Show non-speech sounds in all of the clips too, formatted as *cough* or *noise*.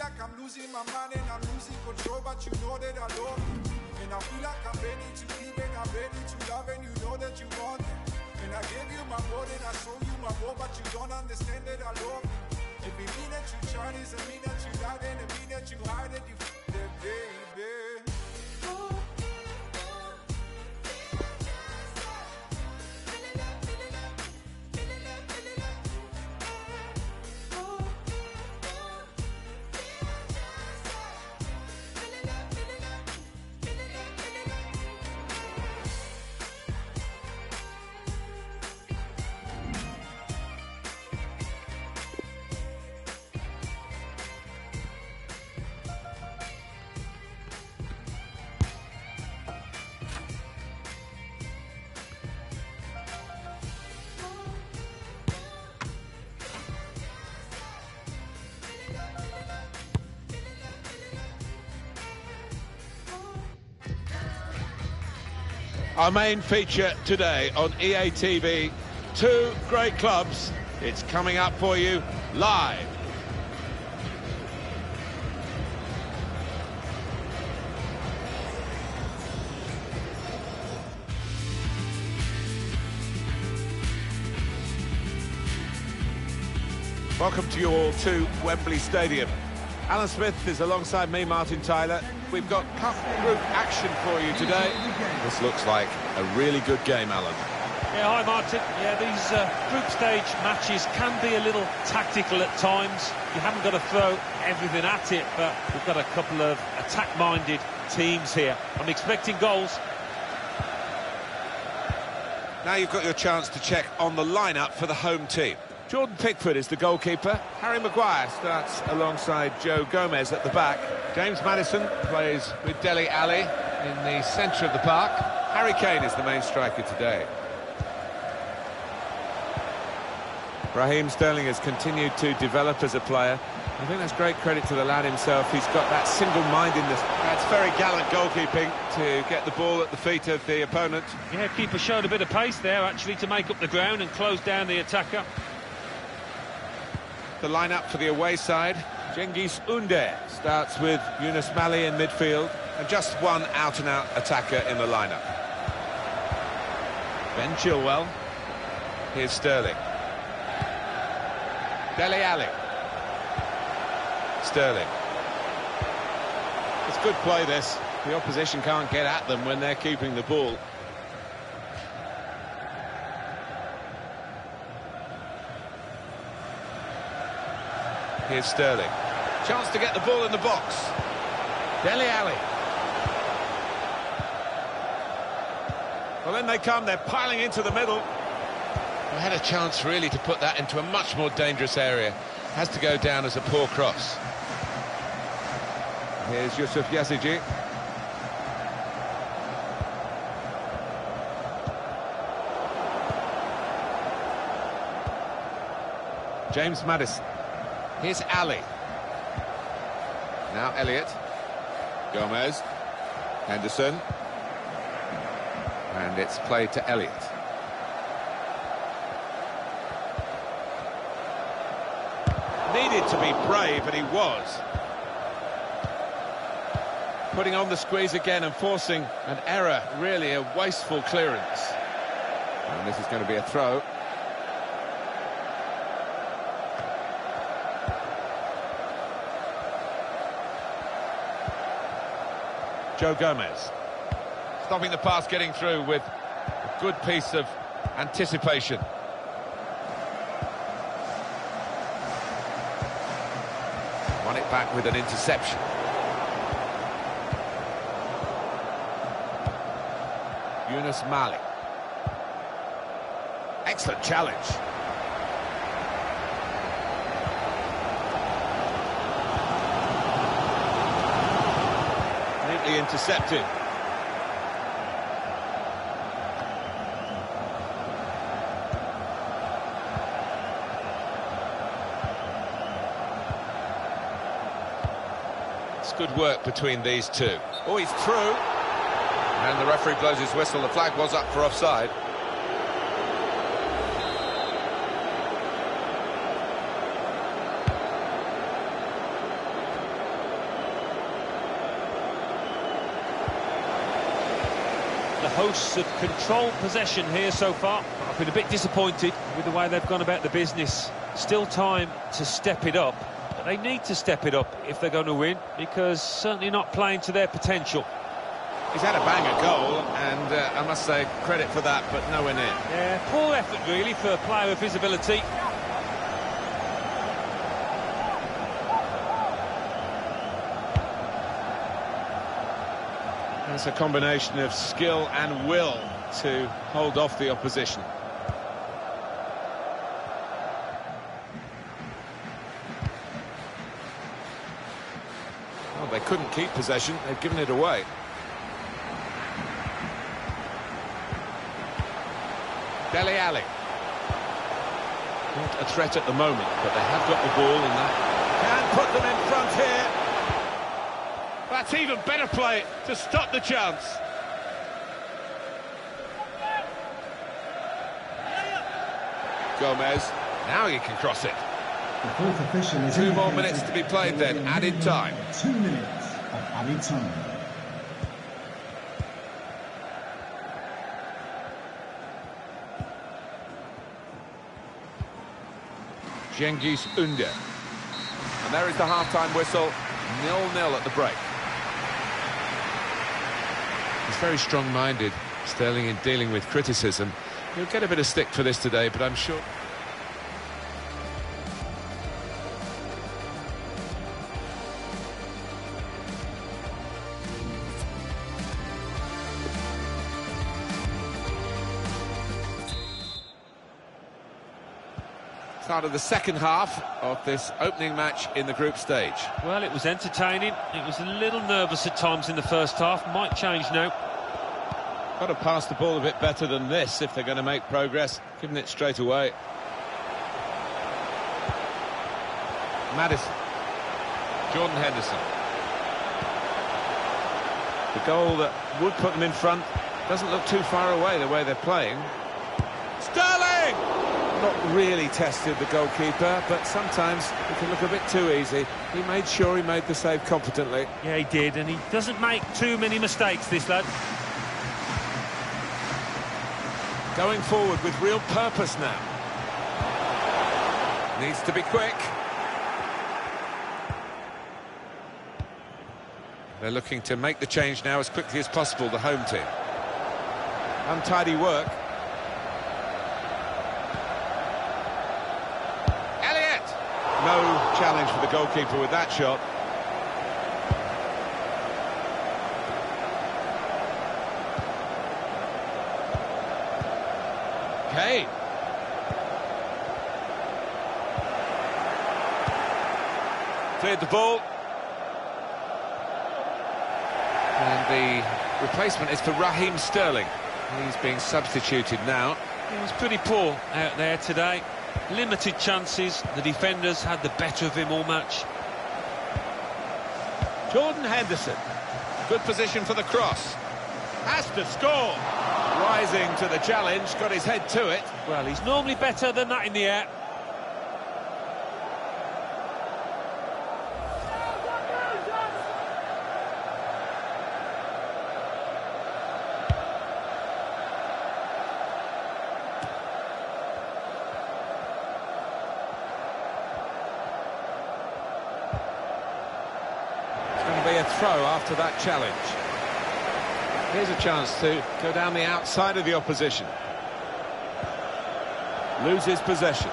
like I'm losing my mind and I'm losing control, but you know that I love you. And I feel like I'm ready to give and I'm ready to love, and you know that you want it. And I gave you my word and I show you my word, but you don't understand that I love you. If it mean that you Chinese, it mean that you lied, and it mean that you hide it, you f- that baby. Our main feature today on EA TV, two great clubs. It's coming up for you live. Welcome to you all to Wembley Stadium. Alan Smith is alongside me, Martin Tyler. We've got cup group action for you today. This looks like a really good game, Alan. Yeah, hi Martin. Yeah, these uh, group stage matches can be a little tactical at times. You haven't got to throw everything at it, but we've got a couple of attack-minded teams here. I'm expecting goals. Now you've got your chance to check on the lineup for the home team. Jordan Pickford is the goalkeeper. Harry Maguire starts alongside Joe Gomez at the back. James Maddison plays with Dele Alli in the centre of the park. Harry Kane is the main striker today. Raheem Sterling has continued to develop as a player. I think that's great credit to the lad himself. He's got that single-mindedness. That's very gallant goalkeeping to get the ball at the feet of the opponent. Yeah, keeper showed a bit of pace there, actually, to make up the ground and close down the attacker. The lineup for the away side. Cengiz Under starts with Yunus Malli in midfield and just one out-and-out attacker in the lineup. Ben Chilwell. Here's Sterling. Dele Alli. Sterling. It's good play, this. The opposition can't get at them when they're keeping the ball. Here's Sterling. Chance to get the ball in the box. Dele Alli. Well, then they come, they're piling into the middle. They had a chance, really, to put that into a much more dangerous area. Has to go down as a poor cross. Here's Yusuf Yazici. James Maddison. Here's Alli. Now Elliott. Gomez. Henderson. And it's played to Elliott. Needed to be brave, and he was. Putting on the squeeze again and forcing an error, really a wasteful clearance. And this is going to be a throw. Joe Gomez. Stopping the pass getting through with a good piece of anticipation. Won it back with an interception. Yunus Malik. Excellent challenge. Intercepted. It's good work between these two. Oh, he's through. And the referee blows his whistle. The flag was up for offside. Hosts have controlled possession here so far. I've been a bit disappointed with the way they've gone about the business. Still time to step it up, but they need to step it up if they're going to win, because certainly not playing to their potential. He's had a banger goal, and uh, I must say, credit for that, but nowhere near. Yeah, poor effort really for a player of his ability. That's a combination of skill and will to hold off the opposition. Well, they couldn't keep possession, they've given it away. Dele Alli. Not a threat at the moment, but they have got the ball and that can put them in front here. That's even better play to stop the chance. Gomez, now he can cross it. The fourth official is Two more minutes to be played then, there will be a added time. Two minutes of added time. Cengiz Under. And there is the half-time whistle, nil-nil at the break. He's very strong-minded, Sterling, in dealing with criticism. He'll get a bit of stick for this today, but I'm sure... Start of the second half of this opening match in the group stage. Well, it was entertaining. It was a little nervous at times in the first half. Might change now. Got to pass the ball a bit better than this if they're going to make progress. Giving it straight away. Maddison. Jordan Henderson. The goal that would put them in front doesn't look too far away the way they're playing. Not really tested the goalkeeper, but sometimes it can look a bit too easy. He made sure he made the save competently. Yeah, he did, and he doesn't make too many mistakes, this lad. Going forward with real purpose now. Needs to be quick. They're looking to make the change now as quickly as possible, the home team. Untidy work. Elliott! No challenge for the goalkeeper with that shot. Kane. Cleared the ball. And the replacement is for Raheem Sterling. He's being substituted now. He was pretty poor out there today. Limited chances. The defenders had the better of him all match. Jordan Henderson. Good position for the cross. Has to score. Rising to the challenge, got his head to it. Well, he's normally better than that in the air. After that challenge. Here's a chance to go down the outside of the opposition. Loses possession.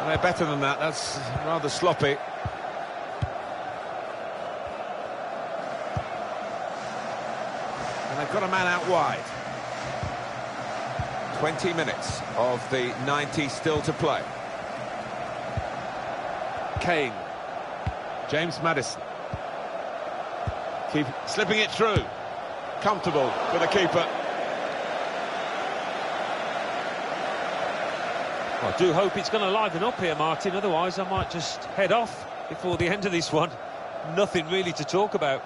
And they're better than that. That's rather sloppy. And they've got a man out wide. 20 minutes of the 90 still to play. Kane. James Maddison. Keep slipping it through. Comfortable for the keeper. I do hope it's going to liven up here, Martin. Otherwise, I might just head off before the end of this one. Nothing really to talk about.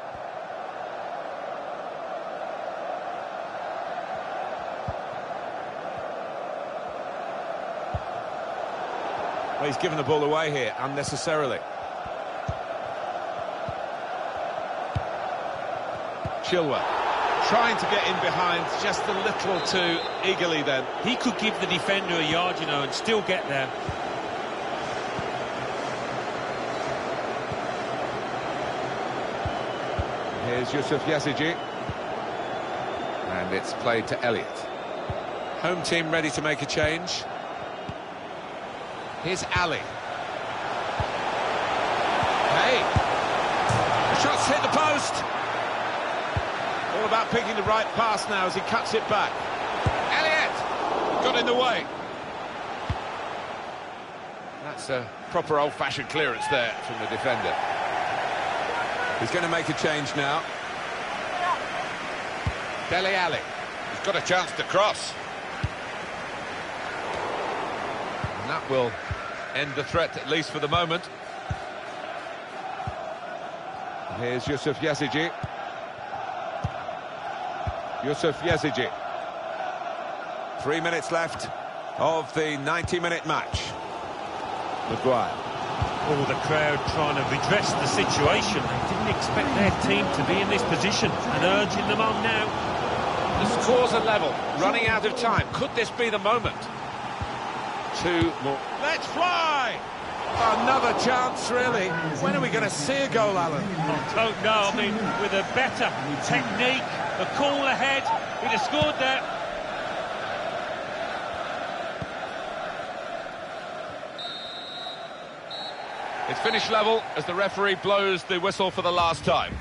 Well, he's given the ball away here unnecessarily. Chilwell trying to get in behind just a little too eagerly then. He could give the defender a yard, you know, and still get there. Here's Yusuf Yazici. And it's played to Elliott. Home team ready to make a change. Here's Alli. Hey! The shot's hit the post! All about picking the right pass now as he cuts it back. Elliott! Got in the way. That's a proper old-fashioned clearance there from the defender. He's going to make a change now. Dele Alli. He's got a chance to cross. And that will end the threat, at least for the moment. Here's Yusuf Yazici. Yusuf Yazici. Three minutes left of the 90-minute match. Maguire. Oh, the crowd trying to redress the situation. They didn't expect their team to be in this position and urging them on now. The scores are level, running out of time. Could this be the moment? Two more. Let's fly! Another chance, really. When are we going to see a goal, Alan? I don't know. I mean, with a better technique, a cooler head, he'd have scored there. It's finished level as the referee blows the whistle for the last time.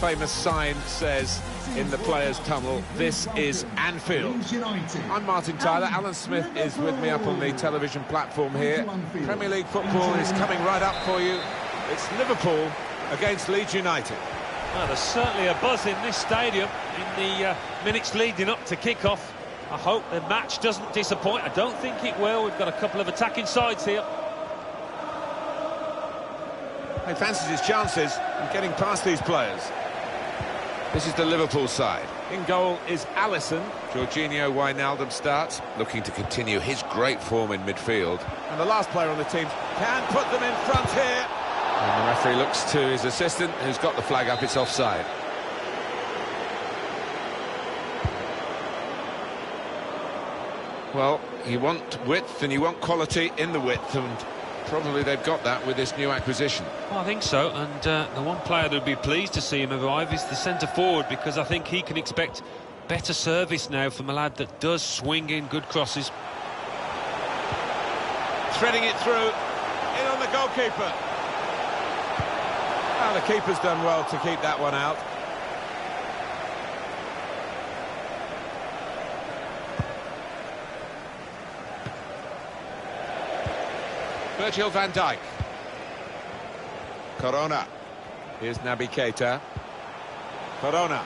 Famous sign says in the players' tunnel, this is Anfield. I'm Martin Tyler. Alan Smith is with me up on the television platform here. Premier League football is coming right up for you. It's Liverpool against Leeds United. Well, there's certainly a buzz in this stadium in the uh, minutes leading up to kick-off. I hope the match doesn't disappoint. I don't think it will. We've got a couple of attacking sides here. He fancies his chances of getting past these players. This is the Liverpool side. In goal is Alisson. Georginio Wijnaldum starts, looking to continue his great form in midfield. And the last player on the team can put them in front here. And the referee looks to his assistant, who's got the flag up. It's offside. Well, you want width and you want quality in the width, and probably they've got that with this new acquisition. Well, I think so, and uh, the one player that would be pleased to see him arrive is the centre forward because I think he can expect better service now from a lad that does swing in good crosses. Threading it through, in on the goalkeeper. Well, the keeper's done well to keep that one out. Virgil van Dijk. Corona. Here's Naby Keita. Corona.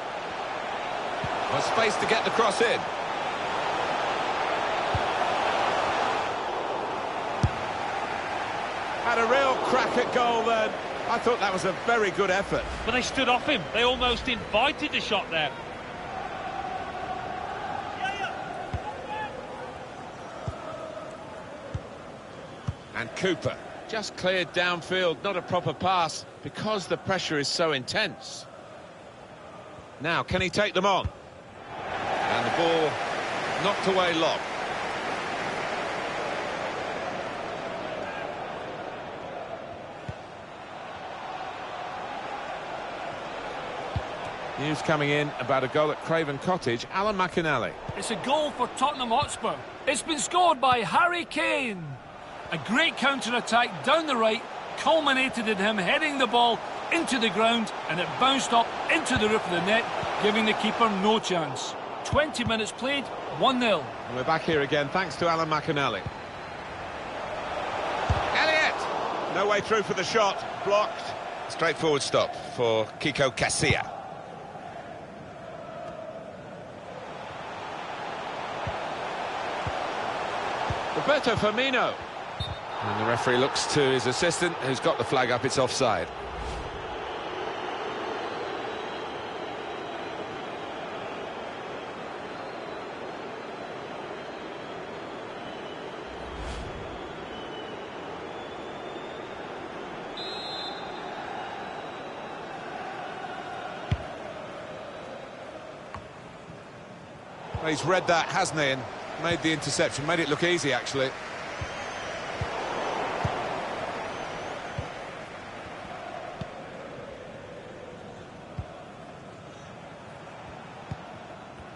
A space to get the cross in. Had a real crack at goal then. I thought that was a very good effort. But they stood off him. They almost invited the shot there. Cooper just cleared downfield, not a proper pass, because the pressure is so intense. Now, can he take them on? And the ball knocked away long. News coming in about a goal at Craven Cottage. Alan McInally. It's a goal for Tottenham Hotspur. It's been scored by Harry Kane. A great counter-attack down the right culminated in him heading the ball into the ground and it bounced up into the roof of the net, giving the keeper no chance. 20 minutes played, 1-0. We're back here again, thanks to Alan McInally. Elliott! No way through for the shot, blocked. Straightforward stop for Kiko Casilla. Roberto Firmino. And the referee looks to his assistant, who's got the flag up, it's offside. He's read that, hasn't he, and made the interception, made it look easy, actually.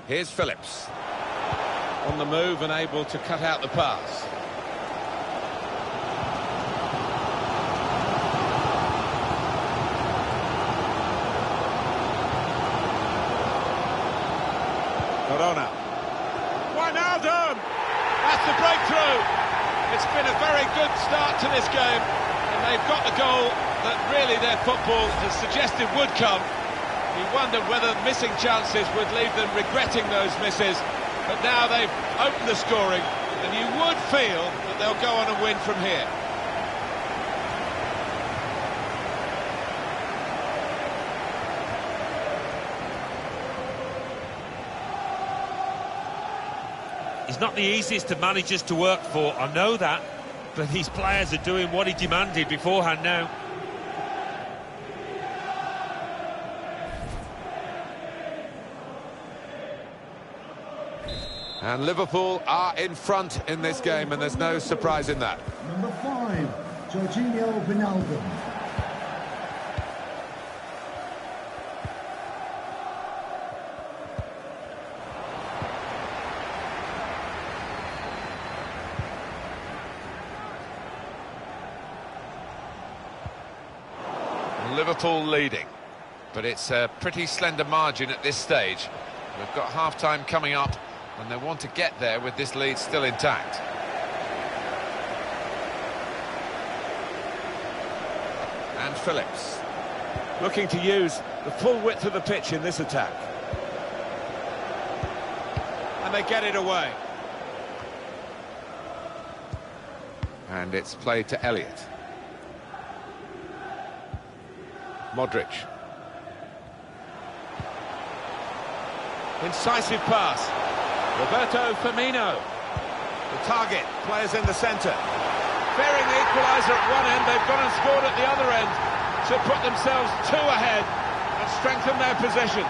Here's Phillips. On the move and able to cut out the pass. Corona. Wijnaldum! That's the breakthrough. It's been a very good start to this game, and they've got the goal that really their football has suggested would come. You wondered whether missing chances would leave them regretting those misses, but now they've opened the scoring, and you would feel that they'll go on and win from here. He's not the easiest of managers to work for, I know that. But these players are doing what he demanded beforehand now. And Liverpool are in front in this game, and there's no surprise in that. Number five, Georginio Wijnaldum. Liverpool leading, but it's a pretty slender margin at this stage. We've got half-time coming up, and they want to get there with this lead still intact. And Phillips, looking to use the full width of the pitch in this attack. And they get it away. And it's played to Elliott. Modric. Incisive pass. Roberto Firmino. The target, players in the centre. Bearing the equaliser at one end, they've gone and scored at the other end to put themselves two ahead and strengthen their position.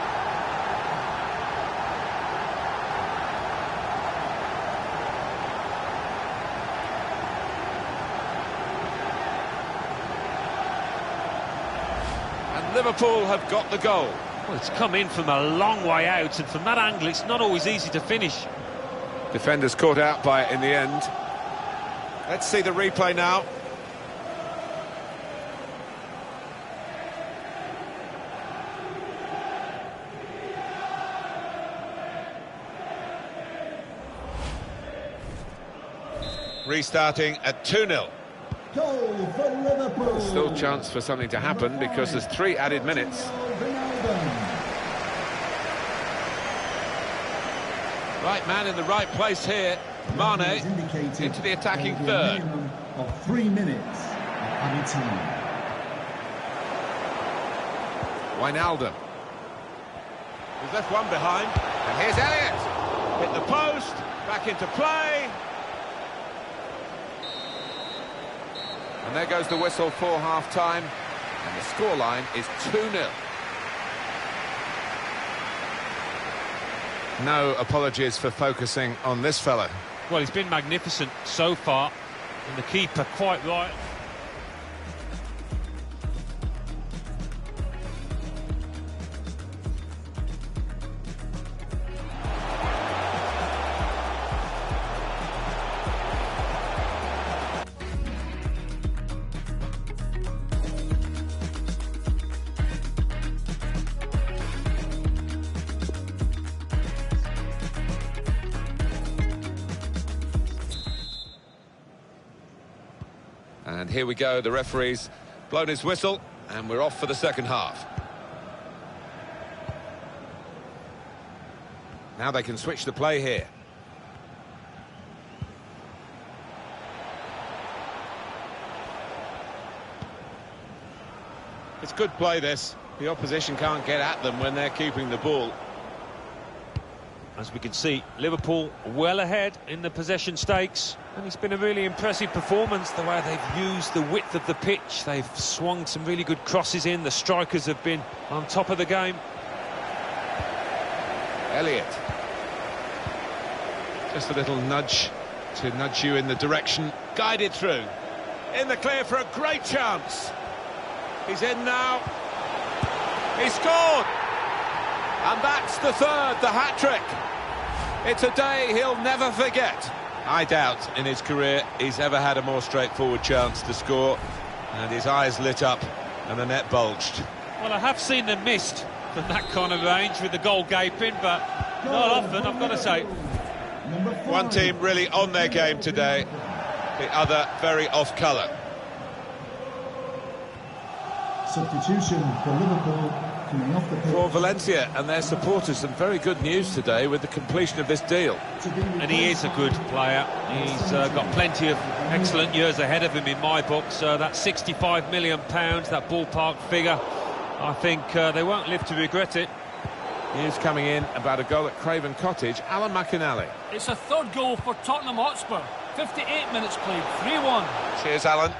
And Liverpool have got the goal. Well, it's come in from a long way out, and from that angle, it's not always easy to finish. Defenders caught out by it in the end. Let's see the replay now. Restarting at 2-0. Goal for Liverpool. Still chance for something to happen because there's three added minutes. Wijnaldum. Right man in the right place here. Referee Mane into the attacking there will be a third. Of three minutes. added time. Wijnaldum. He's left one behind, and here's Elliott. Hit the post, back into play. And there goes the whistle for half-time, and the scoreline is 2-0. No apologies for focusing on this fella. Well, he's been magnificent so far, and the keeper quite right. We go, the referee's blown his whistle, and we're off for the second half. Now they can switch the play here. It's good play, this. The opposition can't get at them when they're keeping the ball. As we can see, Liverpool well ahead in the possession stakes. And it's been a really impressive performance, the way they've used the width of the pitch. They've swung some really good crosses in. The strikers have been on top of the game. Elliott. Just a little nudge to nudge you in the direction. Guided through. In the clear for a great chance. He's in now. He scored! And that's the third, the hat-trick. It's a day he'll never forget. I doubt in his career he's ever had a more straightforward chance to score. And his eyes lit up and the net bulged. Well, I have seen them missed from that kind of range with the goal gaping, but not often, I've got to say. One team really on their game today, the other very off colour. Substitution for Liverpool coming off the pitch. For Valencia and their supporters, some very good news today with the completion of this deal. And he is a good player. He's uh, got plenty of excellent years ahead of him in my book. So that 65 million pounds, that ballpark figure, I think uh, they won't live to regret it. News coming in about a goal at Craven Cottage, Alan McInally. It's a third goal for Tottenham Hotspur. 58 minutes played, 3-1. Cheers, Alan.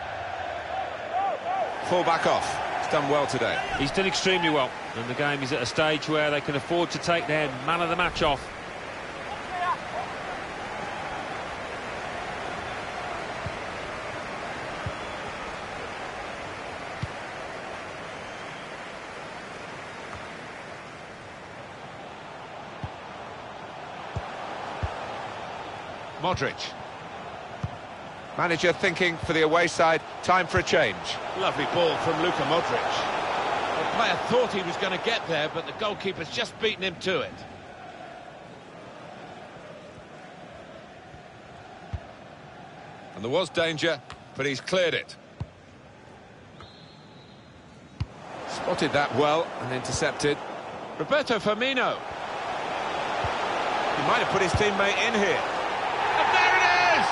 Full back off. Done well today. He's done extremely well, and the game is at a stage where they can afford to take their man of the match off. Modric. Manager thinking for the away side, time for a change. Lovely ball from Luka Modric. The player thought he was going to get there, but the goalkeeper's just beaten him to it. And there was danger, but he's cleared it. Spotted that well and intercepted. Roberto Firmino. He might have put his teammate in here. And there it is!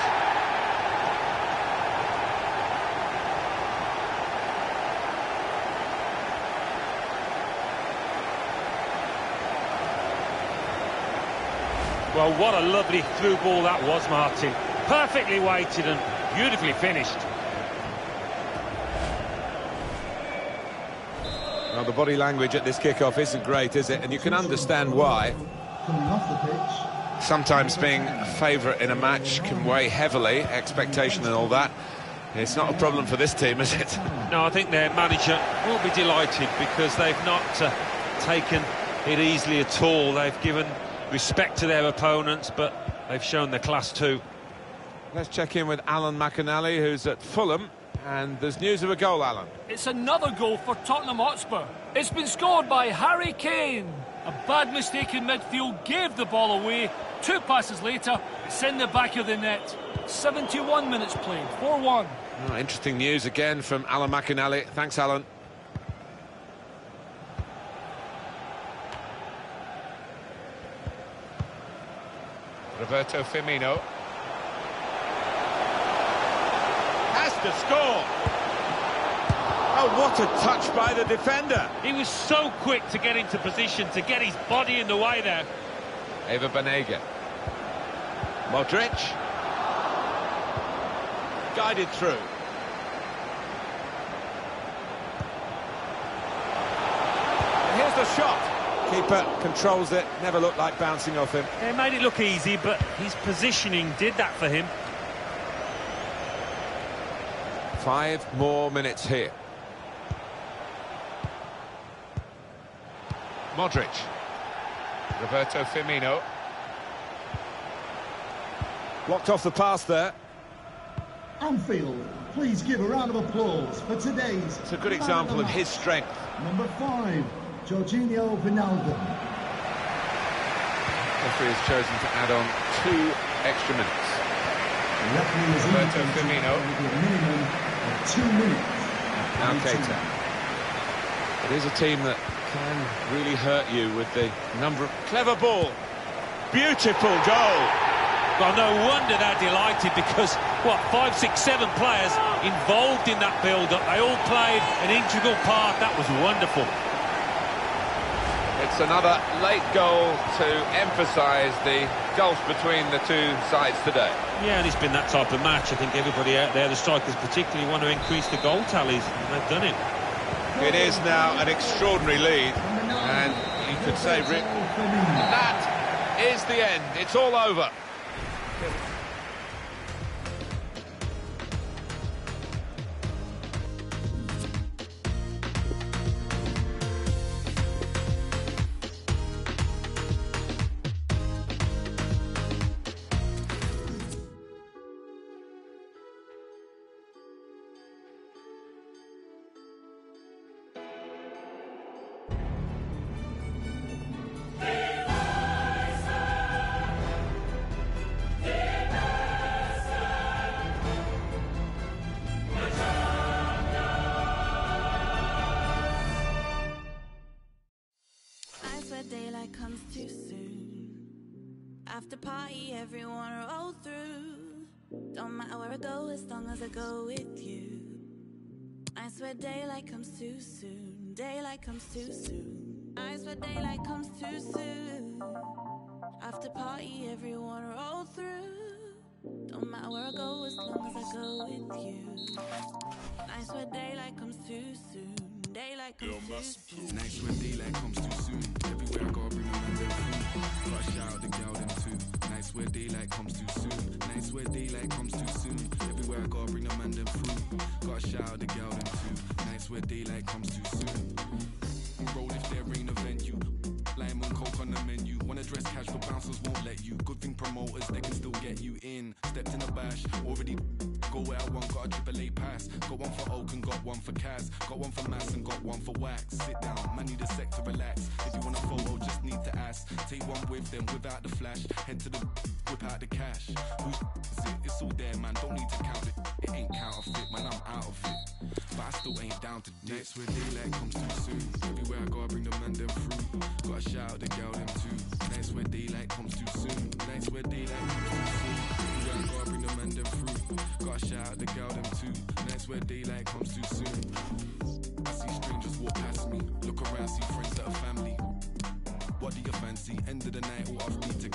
Well, what a lovely through ball that was, Martin. Perfectly weighted and beautifully finished. Well, the body language at this kickoff isn't great, is it? And you can understand why. coming off the pitch. Sometimes being a favourite in a match can weigh heavily, expectation and all that. It's not a problem for this team, is it? *laughs* No, I think their manager will be delighted because they've not uh, taken it easily at all. They've given respect to their opponents, but they've shown their class too. Let's check in with Alan McInally, who's at Fulham. And there's news of a goal, Alan. It's another goal for Tottenham Hotspur. It's been scored by Harry Kane. A bad mistake in midfield gave the ball away. Two passes later, it's in the back of the net. 71 minutes played, 4-1. Oh, interesting news again from Alan McInally. Thanks, Alan. Roberto Firmino. Has to score. Oh, what a touch by the defender. He was so quick to get into position, to get his body in the way there. Ever Banega. Modric. Guided through. And here's the shot. Keeper controls it, never looked like bouncing off him. It made it look easy, but his positioning did that for him. Five more minutes here. Modric. Roberto Firmino. Blocked off the pass there. Anfield, please give a round of applause for today's. It's a good example of his strength. Number five, Georginio Wijnaldum. Referee has chosen to add on two extra minutes. The referee has Roberto Firmino. there will be a minimum of two minutes. Now Keita. It is a team that can really hurt you with the number of... Clever ball. Beautiful goal. Well, no wonder they're delighted because, what, five, six, seven players involved in that build-up. They all played an integral part. That was wonderful. It's another late goal to emphasise the gulf between the two sides today. Yeah, and it's been that type of match. I think everybody out there, the strikers particularly, want to increase the goal tallies. And they've done it. It is now an extraordinary lead, and you could say, Rick, that is the end. It's all over. After party, everyone roll through. Don't matter where I go as long as I go with you. I swear daylight comes too soon. Daylight comes too soon. I swear daylight comes too soon. After party, everyone roll through. Don't matter where I go as long as I go with you. I swear daylight comes too soon. Daylight comes too soon. Nights when daylight comes too soon. Everywhere I go, I bring them and them through. Gotta shout out the girl them too. Nights where daylight comes too soon. Nights where daylight comes too soon. Everywhere I go, I bring them and them through. Gotta shout out the girl them too. Nights where daylight comes too soon. Roll if there ain't a venue. Lime and coke on the menu. Wanna dress casual, bouncers won't let you. Good thing promoters, they can still get you in. Stepped in a bash, already where I want. Got a triple A pass. Got one for Oak and got one for Kaz. Got one for Mass and got one for Wax. Sit down, man, need a sec to relax. If you want a photo, just need to ask. Take one with them without the flash. Head to the whip out the cash. It? It's all there, man. Don't need to count it. It ain't counterfeit, man. I'm out of it. But I still ain't down to dip. Nights where daylight comes too soon. Everywhere I go, I bring them and them through. Gotta shout out the girl them too. Nights where daylight comes too soon. Nights where daylight comes too soon. Gotta shout out the girl them too. Nights where daylight comes too soon. I see strangers walk past me. Look around, see friends that are family. What do you fancy? End of the night, all off beat to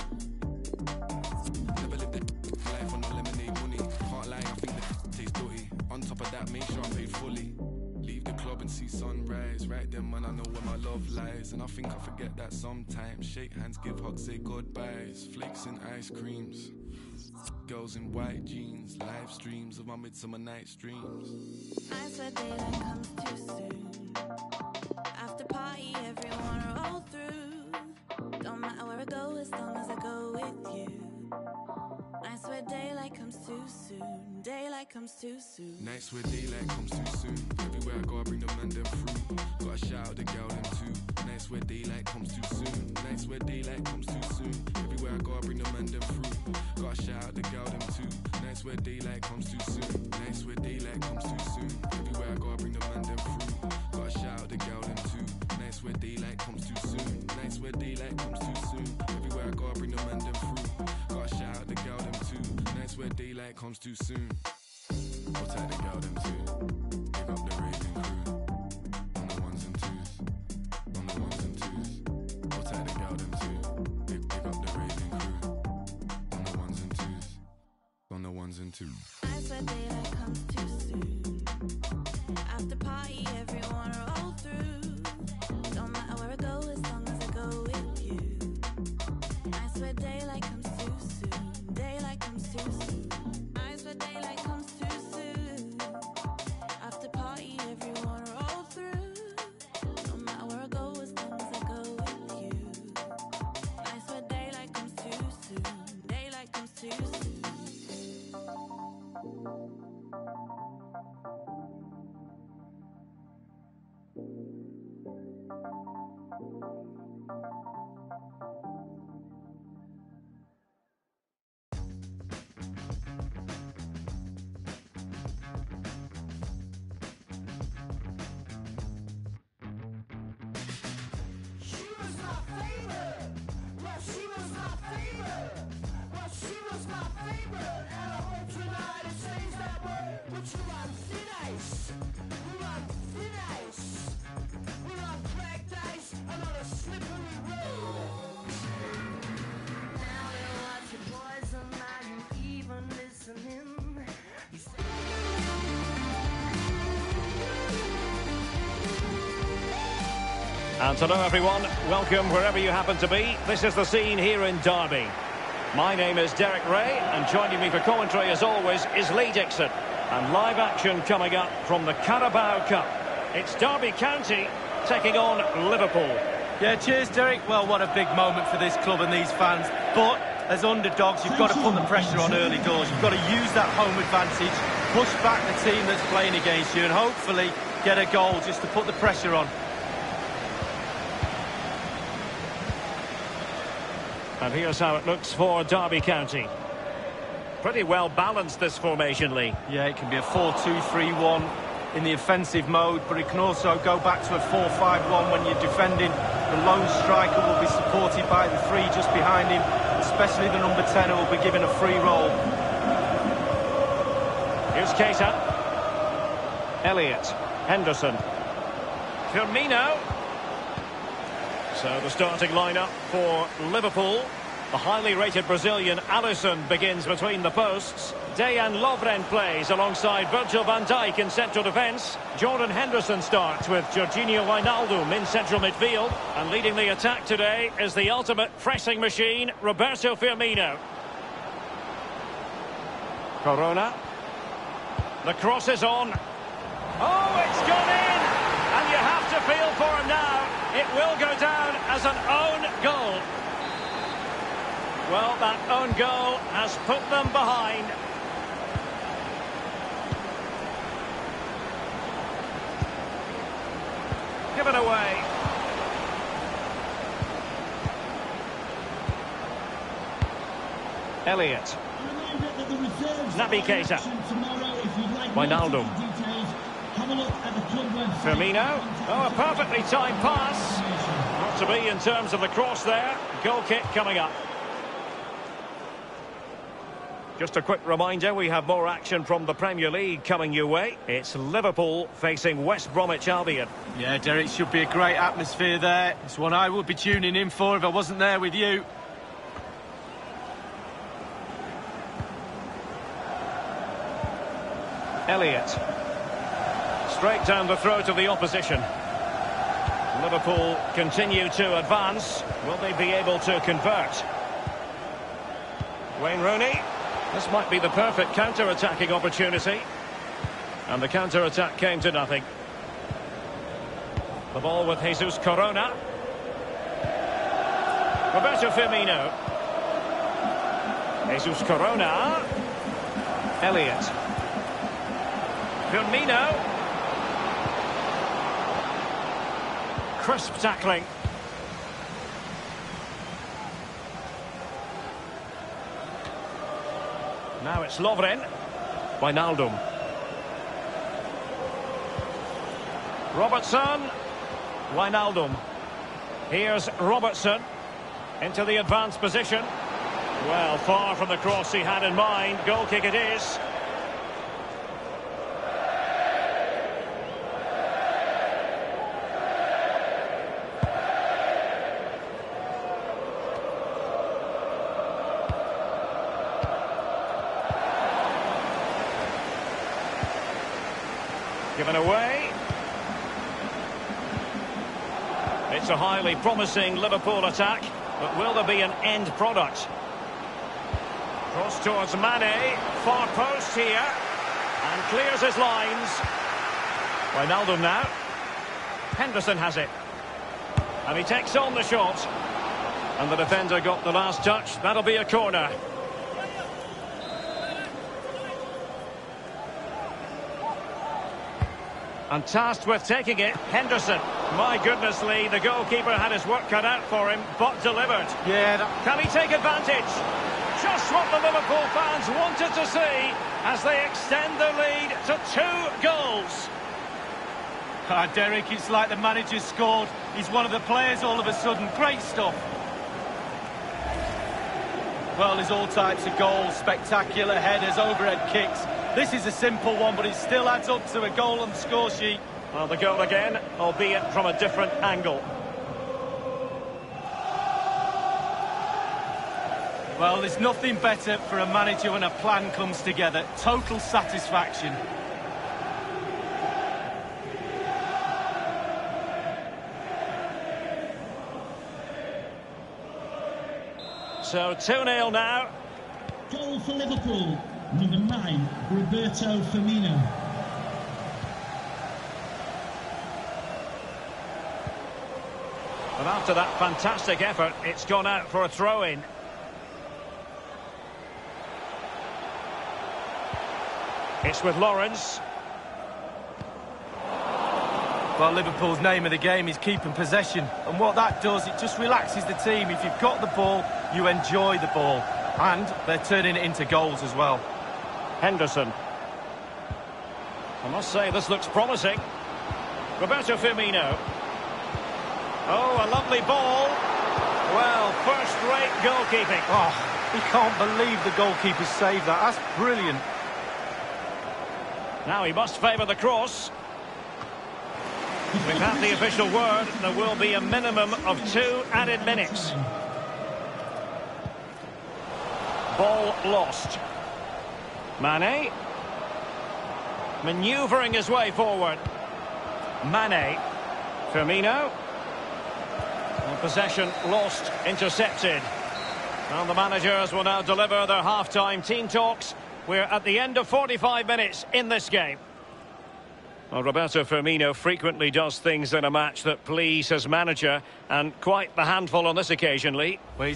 Never lived a life on no lemonade money. Can't lie, I think the tastes dirty. On top of that, make sure I'm paid fully. Leave the club and see sunrise. Right then, man, I know where my love lies. And I think I forget that sometimes. Shake hands, give hugs, say goodbyes. Flakes and ice creams. Girls in white jeans. Live streams of my midsummer night's dreams. I swear daylight comes too soon. After party, everyone roll through. Don't matter where I go as long as I go with you. I swear daylight comes too soon. Daylight comes too soon. Nights where daylight comes too soon. Everywhere I go, I bring them and them through. Gotta shout out the girl them too. Nights where daylight comes too soon. Nights where daylight comes too soon. Everywhere I go, I bring them and them through. Gotta shout out the girl them too. Nights where daylight comes too soon. Nights where daylight comes too soon. Everywhere I go, I bring them and them through. Gotta shout out the girl them too. Nights where daylight comes too soon. Nights where daylight comes too soon. Everywhere I go, I bring them and them through. Gotta shout out the girl them them too. Nights where daylight comes too soon. I'll tie the gal them too. Pick up the raving crew. On the ones and twos. On the ones and twos. I'll tie the gal them too. Pick, pick up the raving crew. On the ones and twos. On the ones and twos. Nights where daylight comes too soon. And hello everyone, welcome wherever you happen to be. This is the scene here in Derby. My name is Derek Ray, and joining me for commentary as always is Lee Dixon. And live action coming up from the Carabao Cup. It's Derby County taking on Liverpool. Yeah, cheers, Derek. Well, what a big moment for this club and these fans. But as underdogs, you've got to put the pressure on early doors. You've got to use that home advantage, push back the team that's playing against you, and hopefully get a goal just to put the pressure on. And here's how it looks for Derby County. Pretty well balanced this formation, Lee. Yeah, it can be a 4-2-3-1 in the offensive mode, but it can also go back to a 4-5-1 when you're defending. The lone striker will be supported by the three just behind him, especially the number 10 who will be given a free role. Here's Keita. Elliott. Henderson. Firmino. So the starting lineup for Liverpool. The highly rated Brazilian Alisson begins between the posts. Dejan Lovren plays alongside Virgil van Dijk in central defence. Jordan Henderson starts with Georginio Wijnaldum in central midfield. And leading the attack today is the ultimate pressing machine, Roberto Firmino. Corona. The cross is on. Oh, it's gone in! And you have to feel for him now. It will go down as an own goal. Well, that own goal has put them behind. Given away. Elliott. Naby Keita. Wijnaldum. Firmino. Oh, a perfectly timed pass. Not to be in terms of the cross there. Goal kick coming up. Just a quick reminder, we have more action from the Premier League coming your way. It's Liverpool facing West Bromwich Albion. Yeah, Derek, should be a great atmosphere there. It's one I would be tuning in for if I wasn't there with you. Elliott. Straight down the throat of the opposition. Liverpool continue to advance. Will they be able to convert? Wayne Rooney. This might be the perfect counter-attacking opportunity. And the counter-attack came to nothing. The ball with Jesus Corona. Roberto Firmino. Jesus Corona. Elliott. Firmino. Crisp tackling. Now it's Lovren. Wijnaldum. Robertson. Wijnaldum. Here's Robertson. Into the advanced position. Well, far from the cross he had in mind. Goal kick it is. Given away. It's a highly promising Liverpool attack, but will there be an end product? Cross towards Mane, far post here, and clears his lines. Wijnaldum now. Henderson has it. And he takes on the shot. And the defender got the last touch. That'll be a corner. And tasked with taking it, Henderson. My goodness, Lee, the goalkeeper had his work cut out for him, but delivered. Yeah, that... Can he take advantage? Just what the Liverpool fans wanted to see as they extend the lead to two goals. Ah, Derek, it's like the manager's scored. He's one of the players all of a sudden. Great stuff. Well, there's all types of goals, spectacular headers, overhead kicks. This is a simple one, but it still adds up to a goal on the score sheet. Well, the goal again, albeit from a different angle. Well, there's nothing better for a manager when a plan comes together. Total satisfaction. So 2-0 now. Goal for Liverpool. Number nine, Roberto Firmino. And after that fantastic effort, it's gone out for a throw-in. It's with Lawrence. Well, Liverpool's name of the game is keeping possession. And what that does, it just relaxes the team. If you've got the ball, you enjoy the ball. And they're turning it into goals as well. Henderson. I must say, this looks promising. Roberto Firmino. Oh, a lovely ball. Well, first-rate goalkeeping. Oh, he can't believe the goalkeeper saved that. That's brilliant. Now he must favour the cross. We've had the official word. There will be a minimum of two added minutes. Ball lost. Mane. Manoeuvring his way forward. Mane. Firmino. And possession lost, intercepted. And the managers will now deliver their half-time team talks. We're at the end of 45 minutes in this game. Well, Roberto Firmino frequently does things in a match that please his manager, and quite the handful on this occasion, Lee. Well,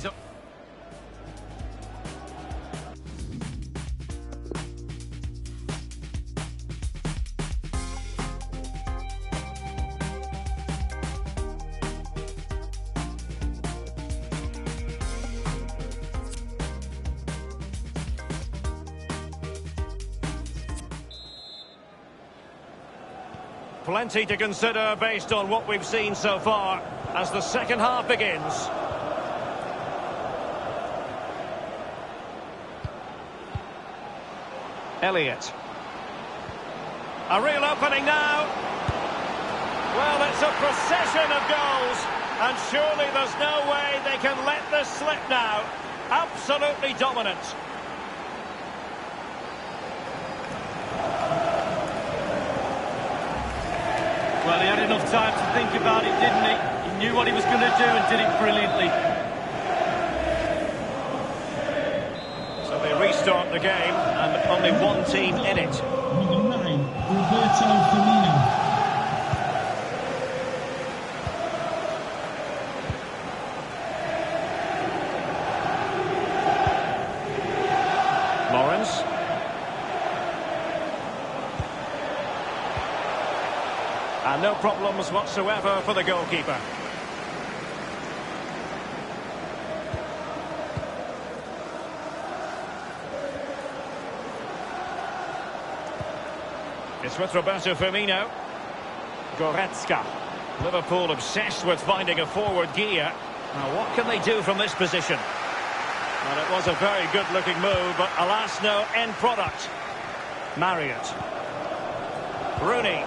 Plenty to consider based on what we've seen so far as the second half begins. Elliott. A real opening now. Well, it's a procession of goals, and surely there's no way they can let this slip now. Absolutely dominant. Well, he had enough time to think about it, didn't he? He knew what he was going to do and did it brilliantly. So they restart the game, and only one team in it. Number nine, Roberto Firmino. Lawrence. And no problems whatsoever for the goalkeeper. It's with Roberto Firmino. Goretzka. Liverpool obsessed with finding a forward gear. Now, what can they do from this position? Well, it was a very good-looking move, but alas, no end product. Marriott. Rooney.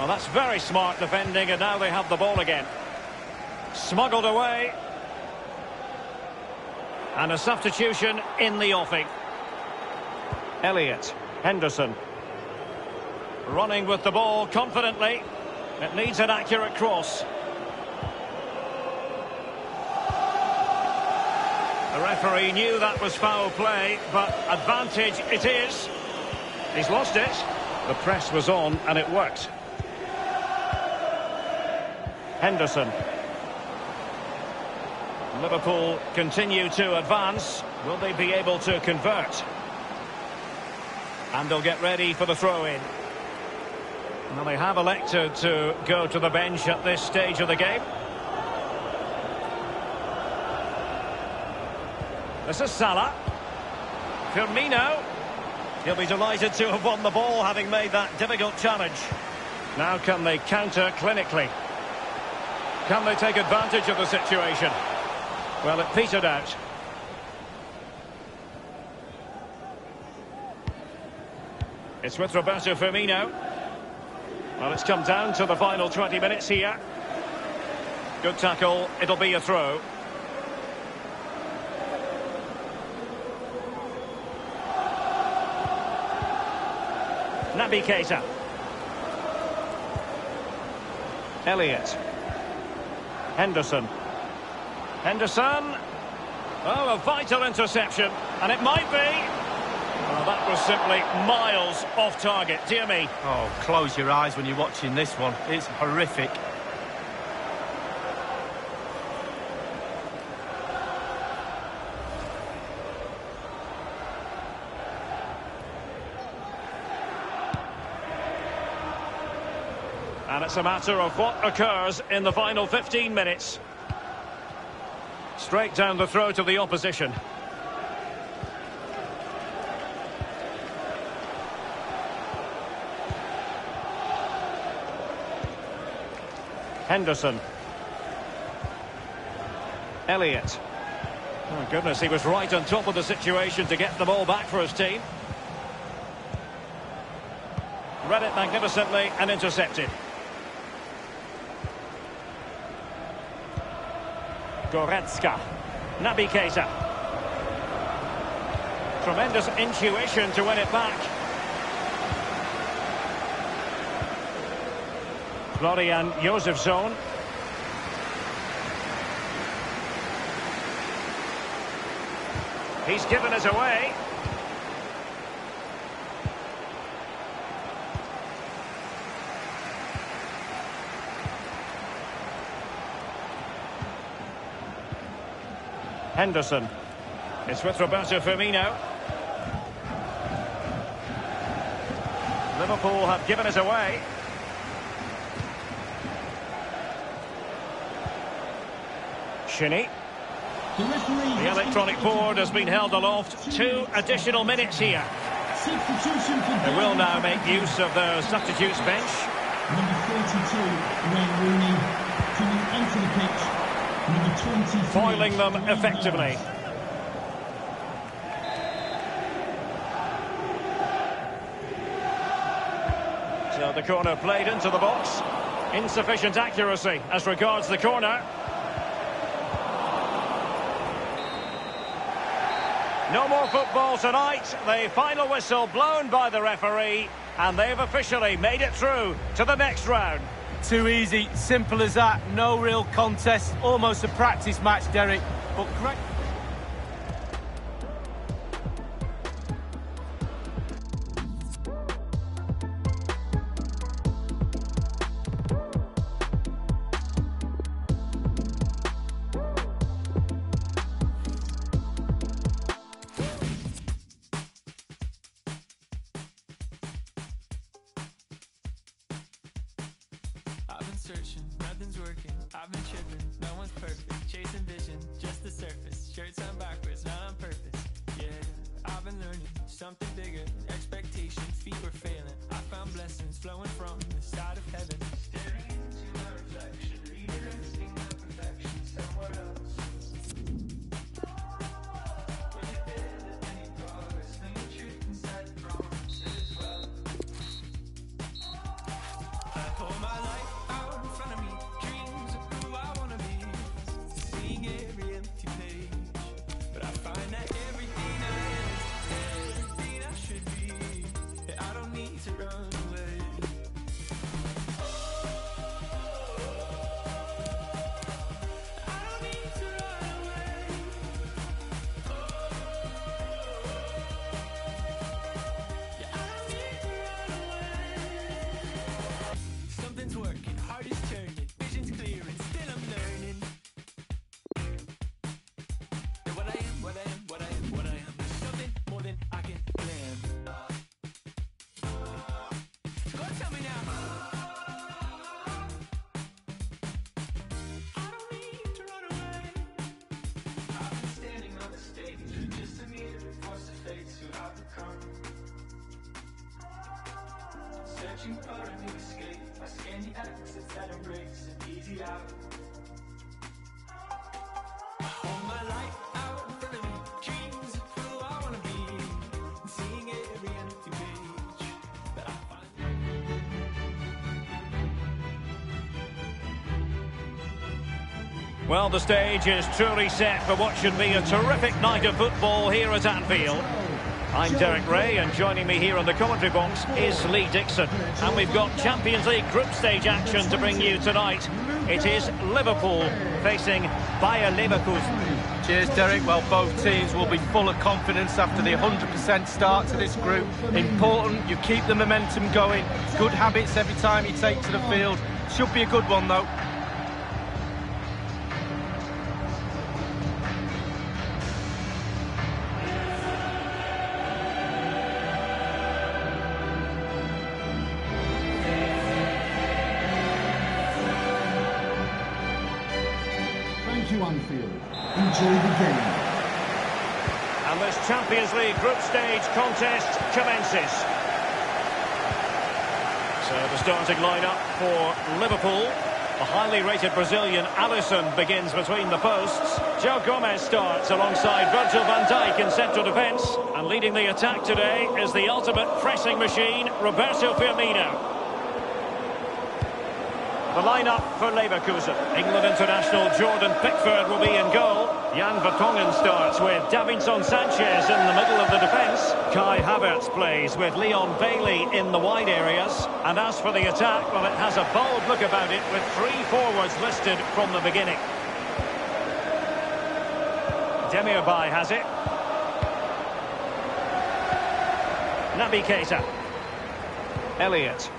Well, that's very smart defending, and now they have the ball again. Smuggled away. And a substitution in the offing. Elliott, Henderson. Running with the ball confidently. It needs an accurate cross. The referee knew that was foul play, but advantage it is. He's lost it. The press was on and it worked. Henderson. Liverpool continue to advance. Will they be able to convert? And they'll get ready for the throw-in. Well, they have elected to go to the bench at this stage of the game. This is Salah. Firmino. He'll be delighted to have won the ball, having made that difficult challenge. Now can they counter clinically? Can they take advantage of the situation? Well, it petered out. It's with Roberto Firmino. Well, it's come down to the final 20 minutes here. Good tackle. It'll be a throw. Naby Keita. Elliott. Henderson. Henderson. Oh, a vital interception. And it might be. That was simply miles off target. Dear me. Oh, close your eyes when you're watching this one. It's horrific. And it's a matter of what occurs in the final 15 minutes. Straight down the throat of the opposition. Henderson. Elliott. Oh, goodness, he was right on top of the situation to get the ball back for his team. Read it magnificently and intercepted. Goretzka. Naby Keita. Tremendous intuition to win it back. Florian Jozefzoon. He's given us away. Henderson. It's with Roberto Firmino. Liverpool have given us away. Shinnie. The electronic board has been held aloft. Two additional minutes here. They will now make use of the substitutes bench. Number 32, Wayne Rooney, coming onto the pitch. Number 23. Foiling them effectively. So the corner played into the box. Insufficient accuracy as regards the corner. No more football tonight. The final whistle blown by the referee, and they've officially made it through to the next round. Too easy, simple as that. No real contest, almost a practice match, Derek. But great. Too far to escape. I scan the exits that embrace an easy out. Well, the stage is truly set for what should be a terrific night of football here at Anfield. I'm Derek Ray, and joining me here on the commentary box is Lee Dixon. And we've got Champions League group stage action to bring you tonight. It is Liverpool facing Bayer Leverkusen. Cheers, Derek. Well, both teams will be full of confidence after the 100% start to this group. Important, you keep the momentum going. Good habits every time you take to the field. Should be a good one, though. So the starting lineup for Liverpool. The highly rated Brazilian Alisson begins between the posts. Joe Gomez starts alongside Virgil van Dijk in central defence. And leading the attack today is the ultimate pressing machine, Roberto Firmino. The lineup for Leverkusen. England international Jordan Pickford will be in goal. Jan Vertonghen starts with Davinson Sanchez in the middle of the defence. Kai Havertz plays with Leon Bailey in the wide areas. And as for the attack, well, it has a bold look about it with three forwards listed from the beginning. Demirbay has it. Naby Keita. Elliott.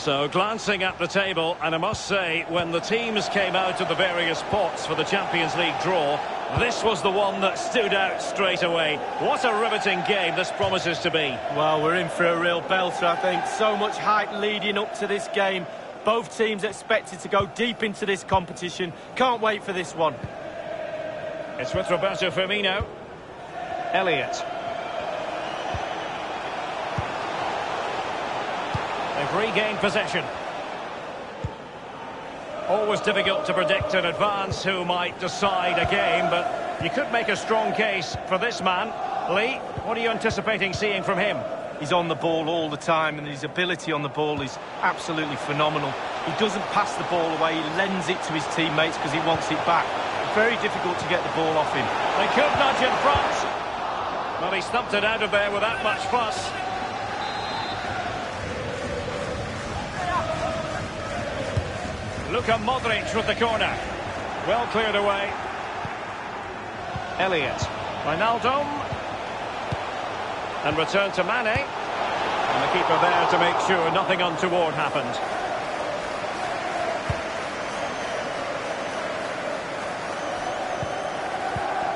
So glancing at the table, and I must say, when the teams came out of the various pots for the Champions League draw, this was the one that stood out straight away. What a riveting game this promises to be. Well, we're in for a real belter, I think. So much hype leading up to this game. Both teams expected to go deep into this competition. Can't wait for this one. It's with Roberto Firmino. Elliott. They've regained possession. Always difficult to predict in advance who might decide a game, but you could make a strong case for this man. Lee, what are you anticipating seeing from him? He's on the ball all the time, and his ability on the ball is absolutely phenomenal. He doesn't pass the ball away, he lends it to his teammates because he wants it back. Very difficult to get the ball off him. They could nudge in front. Well, he stumped it out of there without much fuss. Luka Modric with the corner. Well cleared away. Elliott. Wijnaldum. And return to Mane. And the keeper there to make sure nothing untoward happened.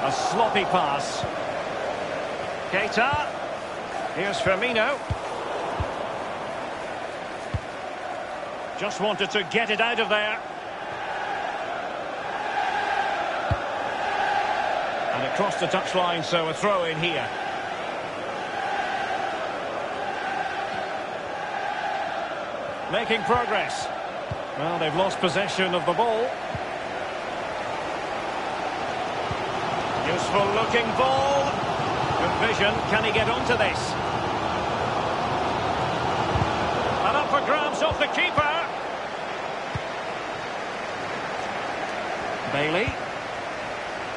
A sloppy pass. Keita. Here's Firmino. Just wanted to get it out of there. And across the touchline, so a throw in here. Making progress. Well, they've lost possession of the ball. Useful looking ball. Good vision. Can he get onto this? And up for grabs off the keeper. Bailey.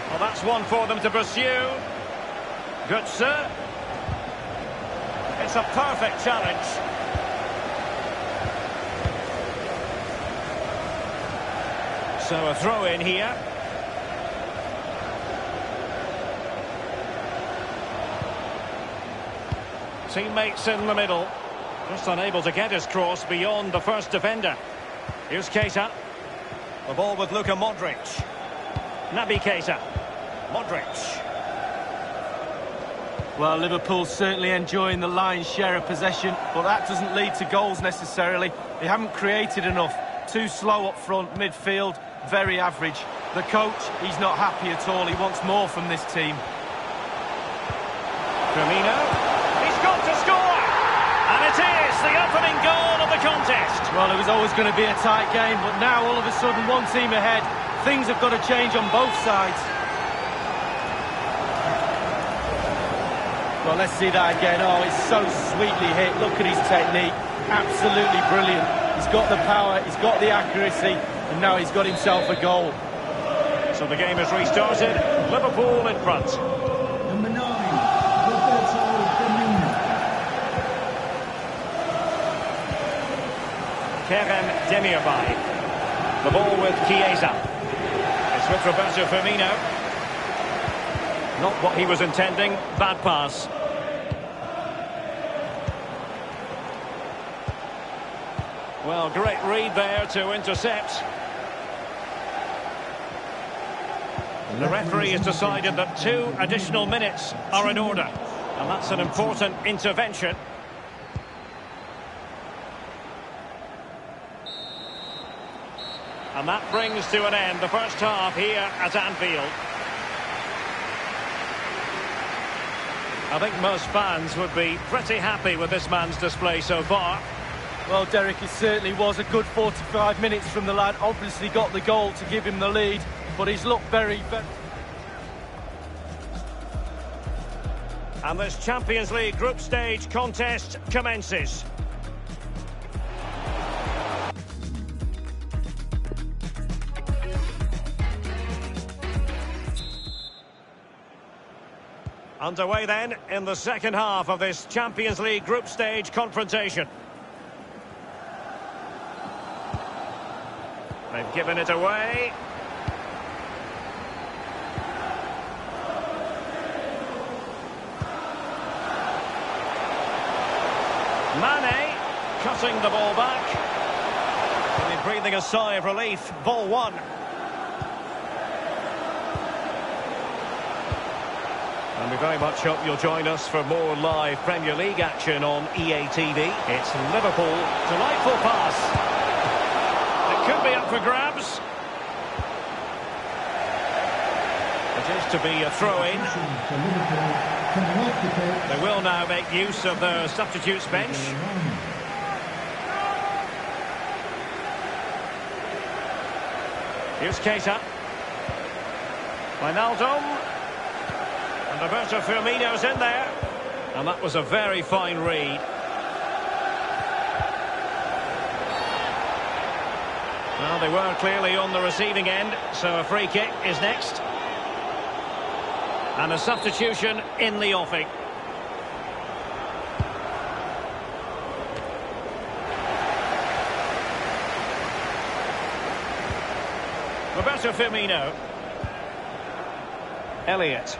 Well, that's one for them to pursue. Good, sir. It's a perfect challenge. So a throw in here. Teammates in the middle. Just unable to get his cross beyond the first defender. Here's Keita. The ball with Luka Modric. Naby Keita. Modric. Well, Liverpool's certainly enjoying the lion's share of possession, but that doesn't lead to goals necessarily. They haven't created enough. Too slow up front, midfield, very average. The coach, he's not happy at all. He wants more from this team. Firmino. He's got to score! And it is the opening goal of the contest. Well, it was always going to be a tight game, but now all of a sudden one team ahead. Things have got to change on both sides. Well, let's see that again. Oh, it's so sweetly hit. Look at his technique. Absolutely brilliant. He's got the power, he's got the accuracy, and now he's got himself a goal. So the game has restarted. Liverpool in front. Number nine, Roberto Firmino. Kerem Demirbay. The ball with Chiesa. It's with Roberto Firmino. Not what he was intending. Bad pass. Well, great read there to intercept. The referee has decided that two additional minutes are in order. And that's an important intervention. And that brings to an end the first half here at Anfield. I think most fans would be pretty happy with this man's display so far. Well, Derek, it certainly was a good 45 minutes from the lad. Obviously got the goal to give him the lead, but he's looked very, very... And this Champions League group stage contest commences. Underway then in the second half of this Champions League group stage confrontation. They've given it away. Mane cutting the ball back. And breathing a sigh of relief. Ball one. And we very much hope you'll join us for more live Premier League action on EA TV. It's Liverpool. Delightful pass. Be up for grabs. It is to be a throw-in. They will now make use of the substitutes bench. Here's Keita. Wijnaldum. And Roberto Firmino's in there. And that was a very fine read. Well, they were clearly on the receiving end, so a free kick is next. And a substitution in the offing. Roberto Firmino. Elliott.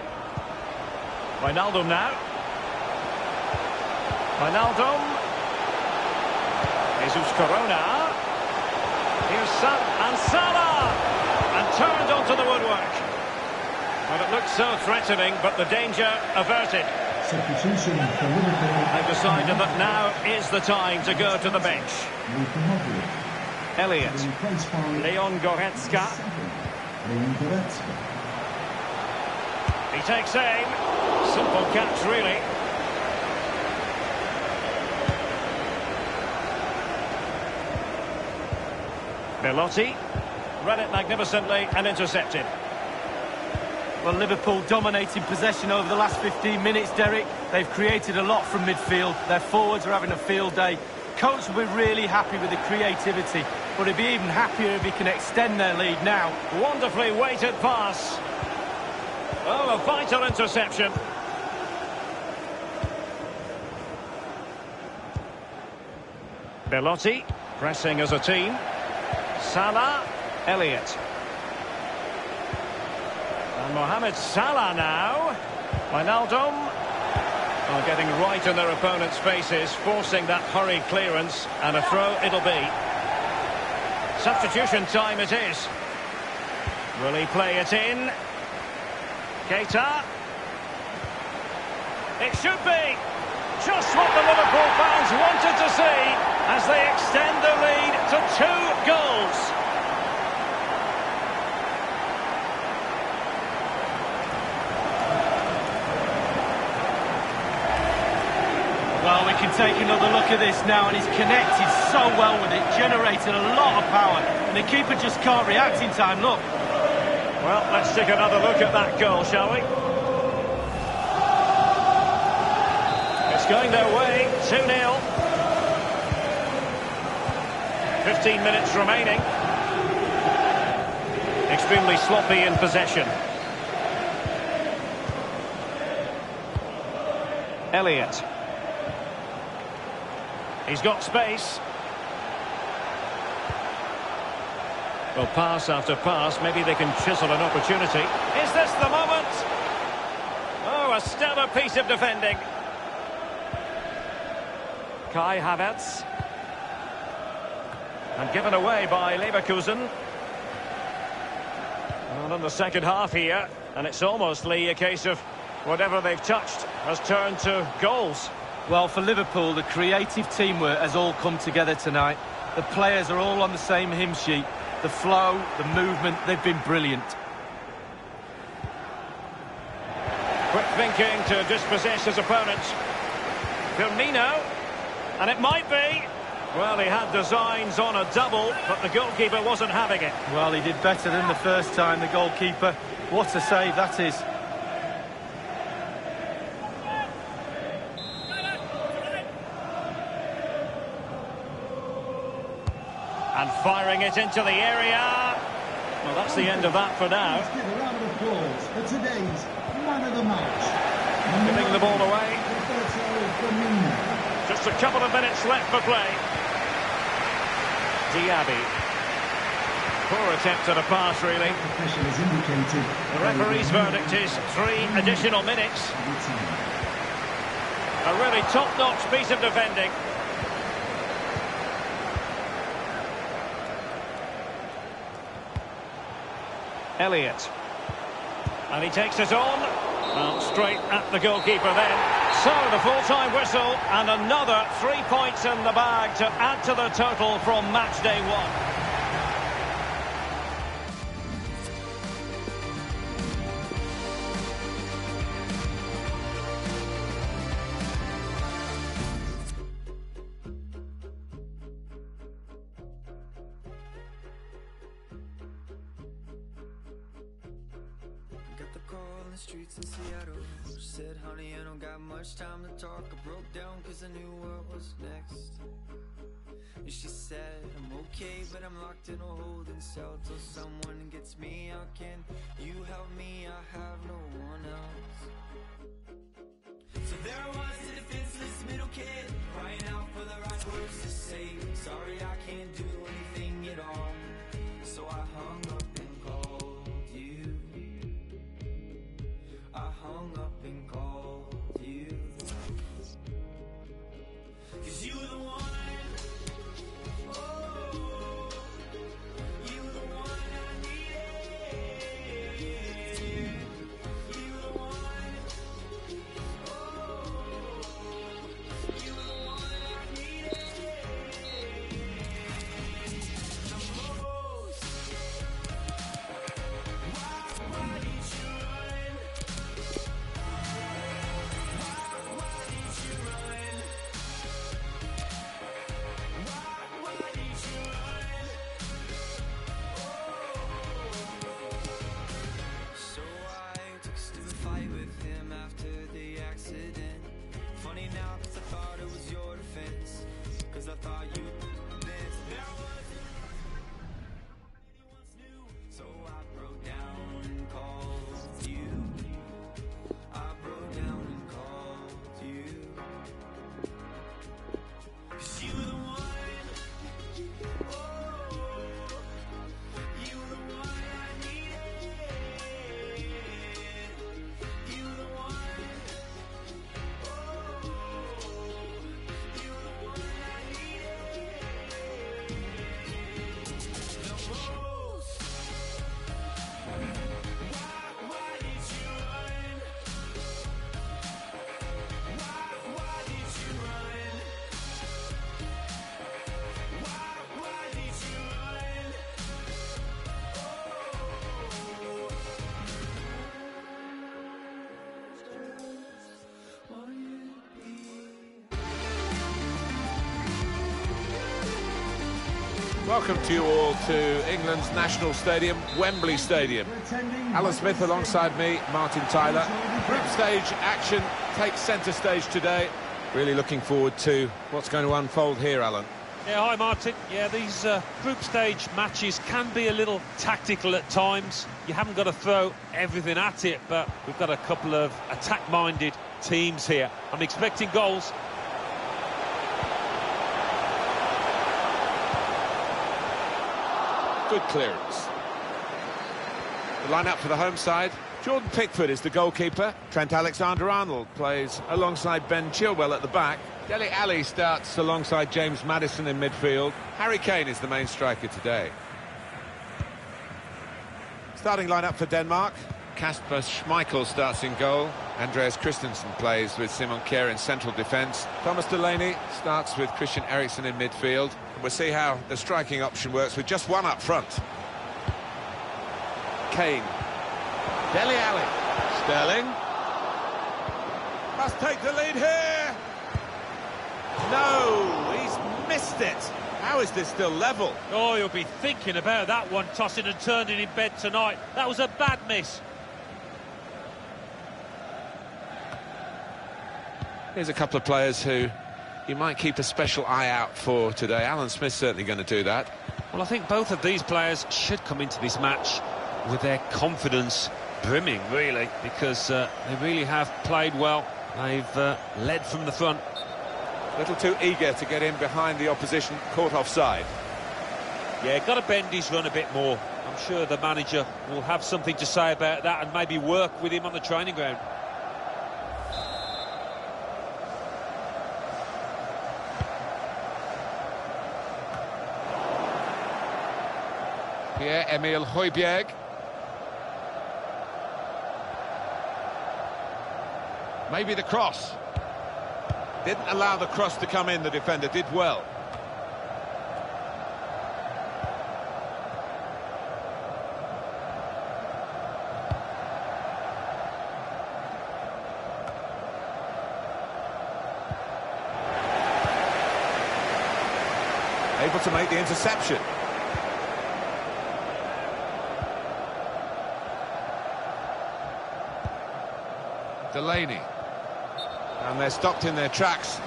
Wijnaldum now. Wijnaldum. Jesus Corona. Here's Sa and Salah. And turned onto the woodwork. Well, it looked so threatening, but the danger averted. They've decided that now is the time to go to the bench. Elliott. Leon Goretzka. He takes aim. Simple catch, really. Belotti. Read it magnificently and intercepted. Well, Liverpool dominating possession over the last 15 minutes, Derek. They've created a lot from midfield. Their forwards are having a field day. Coach will be really happy with the creativity, but he'd be even happier if he can extend their lead now. Wonderfully weighted pass. Oh, a vital interception. Belotti pressing as a team. Salah, Elliott. And Mohamed Salah now. Wijnaldum. Well, getting right in their opponent's faces, forcing that hurried clearance, and a throw it'll be. Substitution time it is. Will he play it in? Keita. It should be. Just what the Liverpool fans wanted to see as they extend the lead to two goals. Well, we can take another look at this now, and he's connected so well with it, generated a lot of power, and the keeper just can't react in time. Look. Well, let's take another look at that goal, shall we? It's going their way, 2-0. 15 minutes remaining. Extremely sloppy in possession. Elliott. He's got space. Well, pass after pass, maybe they can chisel an opportunity. Is this the moment? Oh, a stellar piece of defending. Kai Havertz. And given away by Leverkusen. And in the second half here, and it's almost, Lee, a case of whatever they've touched has turned to goals. Well, for Liverpool, the creative teamwork has all come together tonight. The players are all on the same hymn sheet. The flow, the movement, they've been brilliant. Quick thinking to dispossess his opponent. Firmino, and it might be. Well, he had designs on a double, but the goalkeeper wasn't having it. Well, he did better than the first time, the goalkeeper. What a save that is. And firing it into the area. Well, that's the end of that for now. Let's give a round of applause for today's man of the match. Giving the ball away. Just a couple of minutes left for play. Diaby. Poor attempt at a pass, really. Official has indicated. The referee's verdict is three additional minutes. A really top-notch piece of defending. Elliott. And he takes it on. Well, straight at the goalkeeper then. So the full-time whistle and another three points in the bag to add to the total from match day one. And she said, I'm okay, but I'm locked in a holding cell till someone gets me out. Can you help me? I have no one else. So there I was, a defenseless middle kid, crying out for the right words to say. Sorry, I can't do anything at all. So I hung up Welcome to you all to England's National Stadium, Wembley Stadium. Alan Smith alongside me, Martin Tyler. Group stage action takes centre stage today. Really looking forward to what's going to unfold here, Alan. Yeah, hi Martin. Yeah, these uh, group stage matches can be a little tactical at times. You haven't got to throw everything at it, but we've got a couple of attack-minded teams here. I'm expecting goals. Good clearance. The line-up for the home side. Jordan Pickford is the goalkeeper. Trent Alexander-Arnold plays alongside Ben Chilwell at the back. Dele Alli starts alongside James Maddison in midfield. Harry Kane is the main striker today. Starting lineup for Denmark. Kasper Schmeichel starts in goal. Andreas Christensen plays with Simon Kjær in central defence. Thomas Delaney starts with Christian Eriksen in midfield. We'll see how the striking option works with just one up front. Kane. Dele Alli. Sterling. Must take the lead here. No, he's missed it. How is this still level? Oh, you'll be thinking about that one, tossing and turning in bed tonight. That was a bad miss. Here's a couple of players who you might keep a special eye out for today. Alan Smith's certainly going to do that. Well, I think both of these players should come into this match with their confidence brimming, really, because uh, they really have played well. They've uh, led from the front. A little too eager to get in behind the opposition, caught offside. Yeah, got to bend his run a bit more. I'm sure the manager will have something to say about that and maybe work with him on the training ground. Pierre-Emile Højbjerg. Maybe the cross. Didn't allow the cross to come in, the defender did well. Able to make the interception. Delaney. And they're stopped in their tracks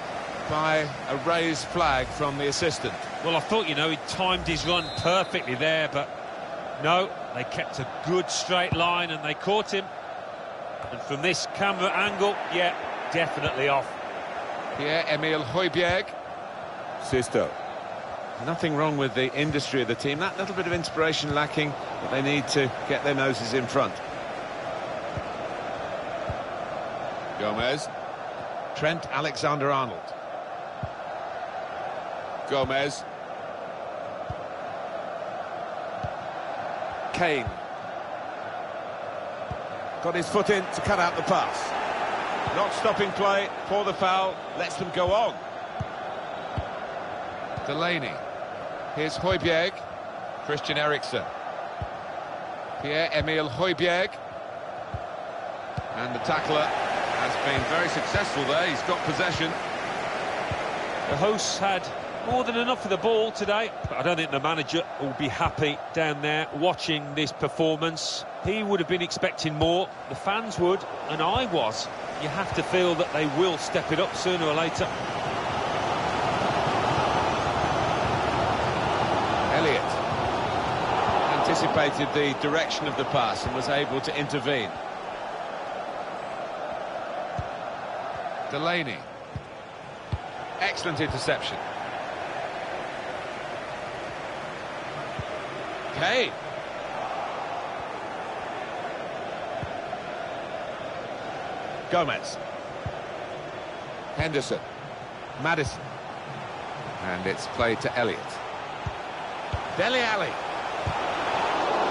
by a raised flag from the assistant. Well, I thought, you know, he timed his run perfectly there, but no, they kept a good straight line and they caught him. And from this camera angle, yeah, definitely off. Pierre-Emile Højbjerg. Sisto. Nothing wrong with the industry of the team. That little bit of inspiration lacking, but they need to get their noses in front. Gomez. Trent Alexander-Arnold. Gomez. Kane. Got his foot in to cut out the pass. Not stopping play for the foul. Lets them go on. Delaney. Here's Højbjerg. Christian Eriksen. Pierre-Emile Højbjerg. And the tackler has been very successful there. He's got possession. The hosts had more than enough of the ball today, but I don't think the manager will be happy down there watching this performance. He would have been expecting more, the fans would, and I was. You have to feel that they will step it up sooner or later. Elliott anticipated the direction of the pass and was able to intervene. Delaney. Excellent interception. Kane. Gomez. Henderson. Maddison. And it's played to Elliott. Dele Alli.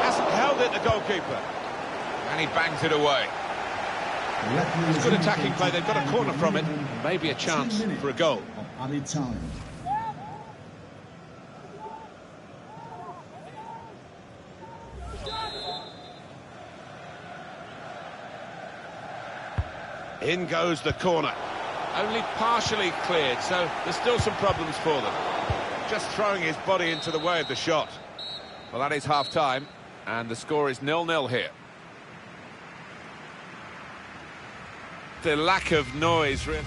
Hasn't held it, the goalkeeper. And he bangs it away. It's good attacking play. They've got a corner from it. Maybe a chance for a goal. Added time. In goes the corner. Only partially cleared, so there's still some problems for them. just throwing his body into the way of the shot. Well, that is half-time, and the score is nil-nil here. The lack of noise, really.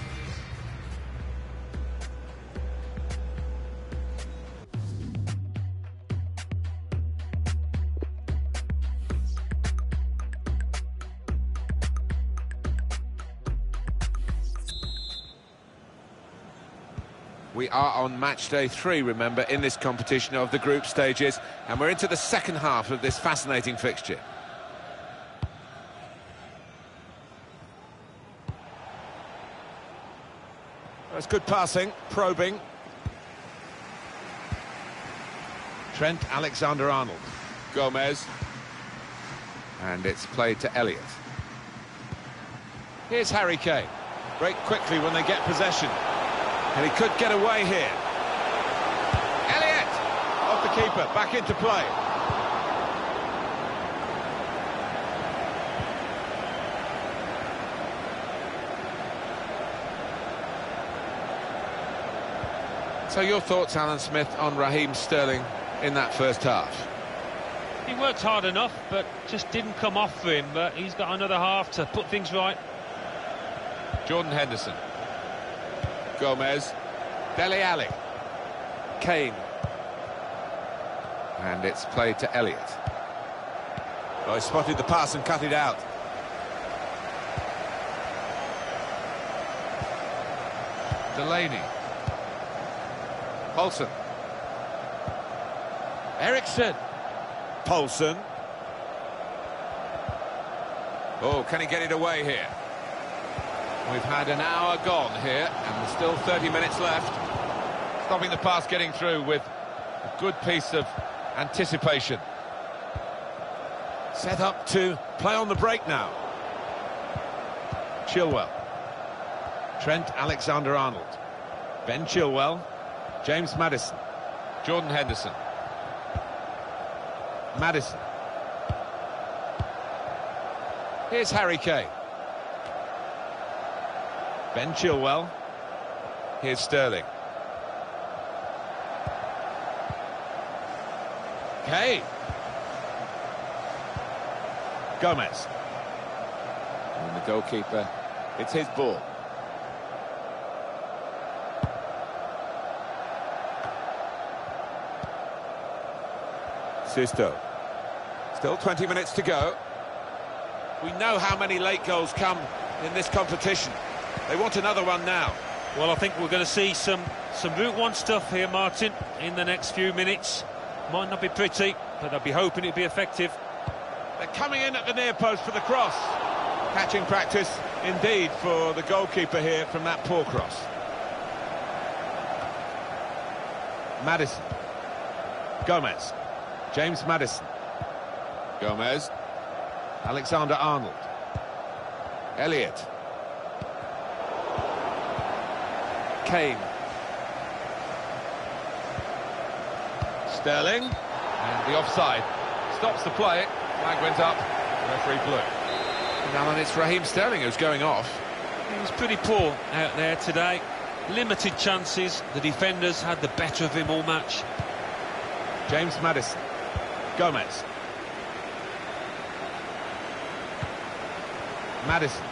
We are on match day three, remember, in this competition of the group stages, and we're into the second half of this fascinating fixture. That's good passing, probing. Trent Alexander-Arnold. Gomez. And it's played to Elliott. Here's Harry Kane. Break quickly when they get possession. And he could get away here. Elliott! Off the keeper, back into play. So your thoughts, Alan Smith, on Raheem Sterling in that first half? He worked hard enough, but just didn't come off for him. But he's got another half to put things right. Jordan Henderson. Gomez. Dele Alli. Kane. And it's played to Elliott. Oh, he spotted the pass and cut it out. Delaney. Poulsen. Eriksen. Poulsen. Oh, can he get it away here? We've had an hour gone here, and there's still 30 minutes left. Stopping the pass getting through with a good piece of anticipation. Set up to play on the break now. Chilwell. Trent Alexander-Arnold. Ben Chilwell. James Maddison. Jordan Henderson. Maddison. Here's Harry Kane. Ben Chilwell. Here's Sterling. Kane. Gomez. And the goalkeeper, it's his ball. Sisto. Still 20 minutes to go. We know how many late goals come in this competition. They want another one now. Well, I think we're going to see some some Route 1 stuff here, Martin, in the next few minutes. Might not be pretty, but I'll be hoping it'll be effective. They're coming in at the near post for the cross. Catching practice indeed for the goalkeeper here from that poor cross. Maddison. Gomez. James Maddison. Gomez. Alexander-Arnold. Elliott. Kane. Sterling. And the offside. Stops the play. Flag went up. Referee blew. Now and it's Raheem Sterling who's going off. He was pretty poor out there today. Limited chances. The defenders had the better of him all match. James Maddison. Gomez. Maddison.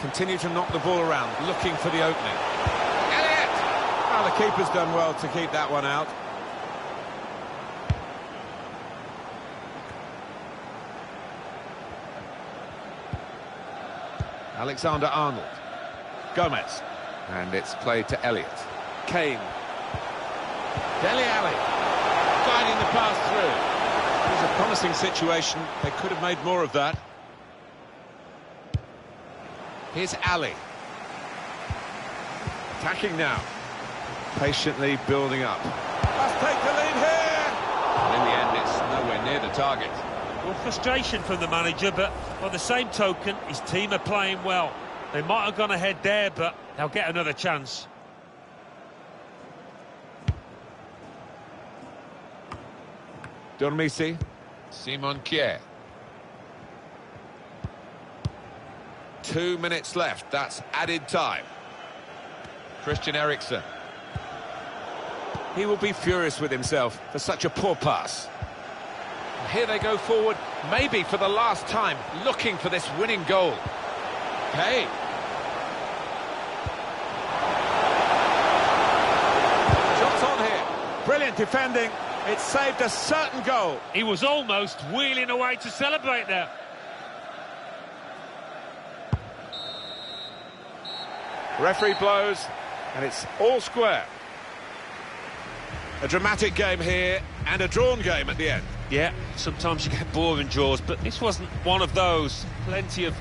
Continue to knock the ball around, looking for the opening. Elliott! Well, the keeper's done well to keep that one out. Alexander-Arnold. Gomez. And it's played to Elliott. Kane. Dele Alli. Guiding the pass through. It was a promising situation. They could have made more of that. Here's Alli. Attacking now. Patiently building up. Must take the lead here! And in the end, it's nowhere near the target. Well, frustration from the manager, but by the same token, his team are playing well. They might have gone ahead there, but they'll get another chance. Dormisi. Simon Kjær. Two minutes left. That's added time. Christian Eriksen. he will be furious with himself for such a poor pass. Here they go forward, maybe for the last time, looking for this winning goal. Hey. Shots on here. Brilliant defending. It saved a certain goal. He was almost wheeling away to celebrate there. Referee blows, and it's all square. A dramatic game here, and a drawn game at the end. Yeah, sometimes you get boring draws, but this wasn't one of those. Plenty of